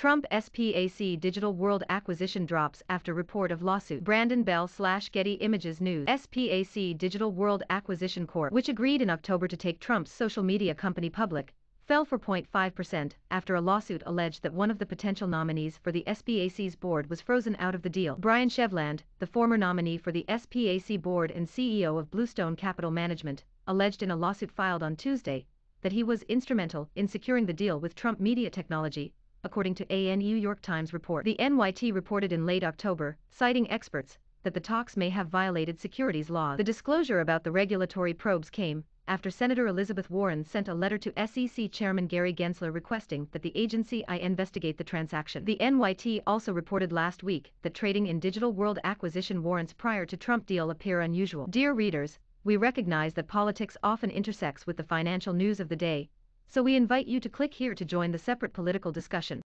Trump SPAC Digital World acquisition drops after report of lawsuit. Brandon Bell slash Getty Images News. SPAC Digital World Acquisition Corp., which agreed in October to take Trump's social media company public, fell 4.5% after a lawsuit alleged that one of the potential nominees for the SPAC's board was frozen out of the deal. Brian Shevland, the former nominee for the SPAC board and CEO of Bluestone Capital Management, alleged in a lawsuit filed on Tuesday that he was instrumental in securing the deal with Trump Media Technology, according to a New York Times report. The NYT reported in late October, citing experts, that the talks may have violated securities laws. The disclosure about the regulatory probes came after Senator Elizabeth Warren sent a letter to SEC Chairman Gary Gensler requesting that the agency I investigate the transaction. The NYT also reported last week that trading in digital world acquisition warrants prior to Trump deal appear unusual. Dear readers, we recognize that politics often intersects with the financial news of the day, so we invite you to click here to join the separate political discussion.